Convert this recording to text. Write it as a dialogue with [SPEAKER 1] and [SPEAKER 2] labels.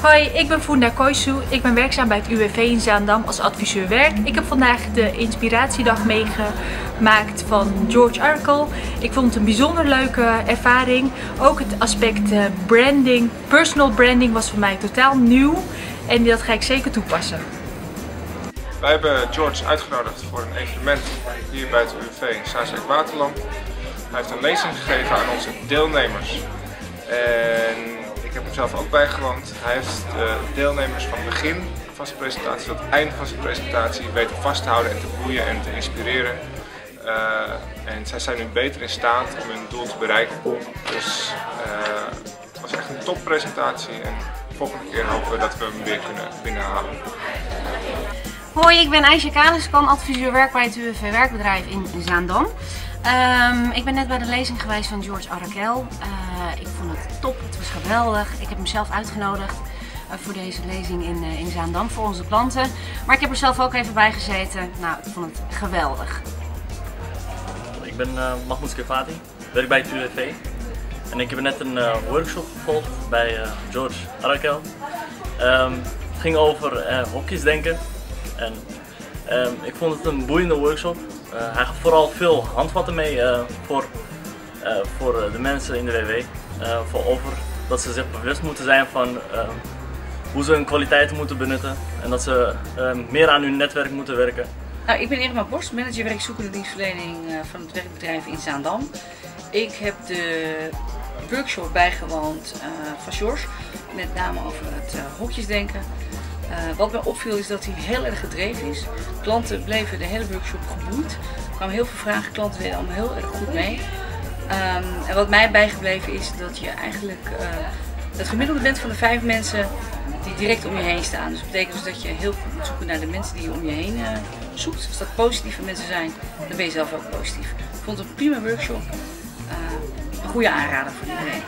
[SPEAKER 1] Hoi, ik ben Funda Koisu. Ik ben werkzaam bij het UWV in Zaandam als adviseur werk. Ik heb vandaag de inspiratiedag meegemaakt van George Arkel. Ik vond het een bijzonder leuke ervaring. Ook het aspect eh, branding, personal branding was voor mij totaal nieuw. En dat ga ik zeker toepassen.
[SPEAKER 2] Wij hebben George uitgenodigd voor een evenement hier bij het UWV in Saaswijk Waterland. Hij heeft een lezing gegeven aan onze deelnemers. Zelf ook bijgewoond. Hij heeft de deelnemers van het begin van zijn presentatie tot het einde van zijn presentatie weten vast te houden en te boeien en te inspireren. Uh, en zij zijn nu beter in staat om hun doel te bereiken. Dus uh, het was echt een toppresentatie en de volgende keer hopen we dat we hem weer kunnen binnenhalen.
[SPEAKER 3] Hoi, ik ben Aisha Kaniskan, adviseur werk bij het UWV Werkbedrijf in Zaandam. Um, ik ben net bij de lezing geweest van George Arakel. Ik vond het top, geweldig. Ik heb hem zelf uitgenodigd uh, voor deze lezing in, uh, in Zaandam voor onze klanten. Maar ik heb er zelf ook even bij gezeten. Nou, ik vond het geweldig.
[SPEAKER 4] Ik ben uh, Mahmoud Skefati, werk bij het UWV. En ik heb net een workshop gevolgd bij George Arakel. Um, het ging over hokjesdenken. En um, ik vond het een boeiende workshop. Uh, hij gaf vooral veel handvatten mee uh, voor, uh, voor de mensen in de WW. voor over dat ze zich bewust moeten zijn van hoe ze hun kwaliteiten moeten benutten. En dat ze meer aan hun netwerk moeten werken.
[SPEAKER 5] Nou, ik ben Irma Borst, manager werkzoekende dienstverlening van het werkbedrijf in Zaandam. Ik heb de workshop bijgewoond van George, met name over het hokjesdenken. Uh, wat mij opviel is dat hij heel erg gedreven is. Klanten bleven de hele workshop geboeid. Er kwamen heel veel vragen, klanten deden allemaal heel erg goed mee. Um, en wat mij bijgebleven is dat je eigenlijk uh, het gemiddelde bent van de vijf mensen die direct om je heen staan. Dus dat betekent dus dat je heel goed moet zoeken naar de mensen die je om je heen uh, zoekt. Als dat positieve mensen zijn, dan ben je zelf ook positief. Ik vond het een prima workshop. een goede aanrader voor iedereen.